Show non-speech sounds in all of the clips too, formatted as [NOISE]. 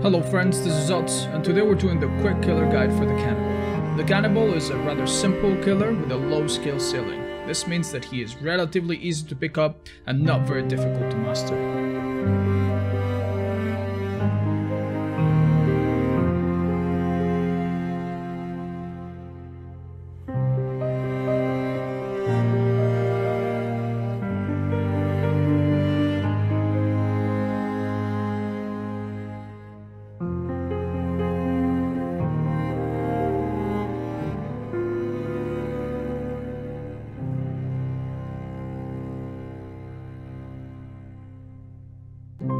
Hello friends, this is Otz, and today we're doing the quick killer guide for the cannibal. The cannibal is a rather simple killer with a low skill ceiling. This means that he is relatively easy to pick up and not very difficult to master.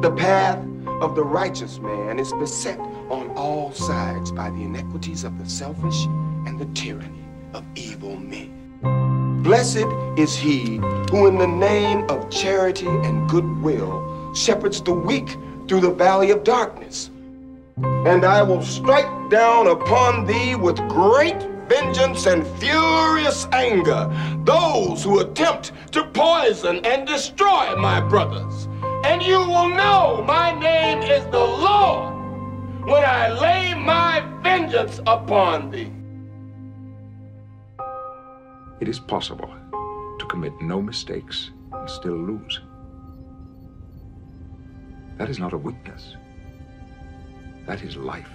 The path of the righteous man is beset on all sides by the inequities of the selfish and the tyranny of evil men. Blessed is he who, in the name of charity and goodwill, shepherds the weak through the valley of darkness. And I will strike down upon thee with great vengeance and furious anger those who attempt to poison and destroy my brothers. And you will know my name is the Lord when I lay my vengeance upon thee. It is possible to commit no mistakes and still lose. That is not a weakness. That is life.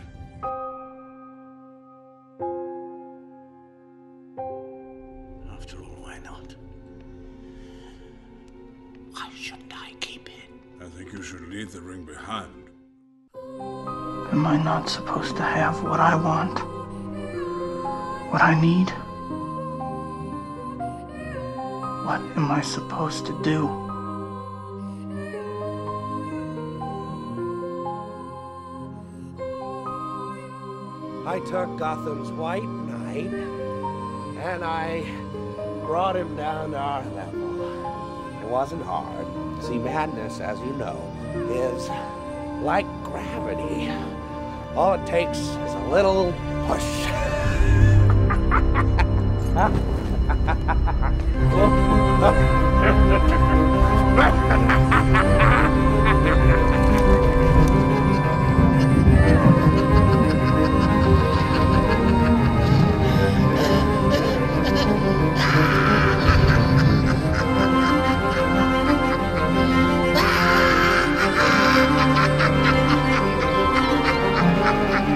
After all, why not? Why shouldn't I keep it? I think you should leave the ring behind. Am I not supposed to have what I want? What I need? What am I supposed to do? I took Gotham's White Knight and I brought him down to our level. Wasn't hard. See, madness, as you know, is like gravity. All it takes is a little push. [LAUGHS]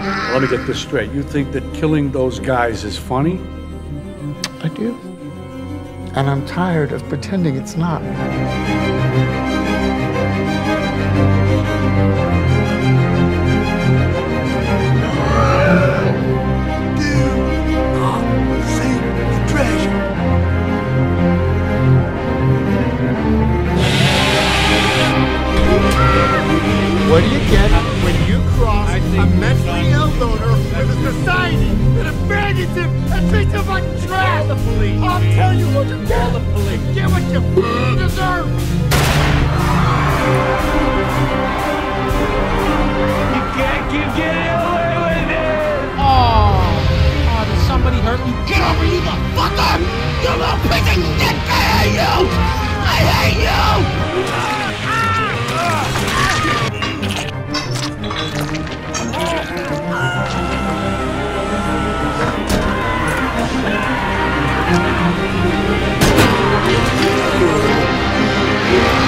Let me get this straight. You think that killing those guys is funny? I do. And I'm tired of pretending it's not. What do you get police. I'll tell you what you get. Call the police. Get what you deserve. You can't keep getting away with it. Oh, oh did somebody hurt you? Get over you the fuck you little piece of shit. Yeah.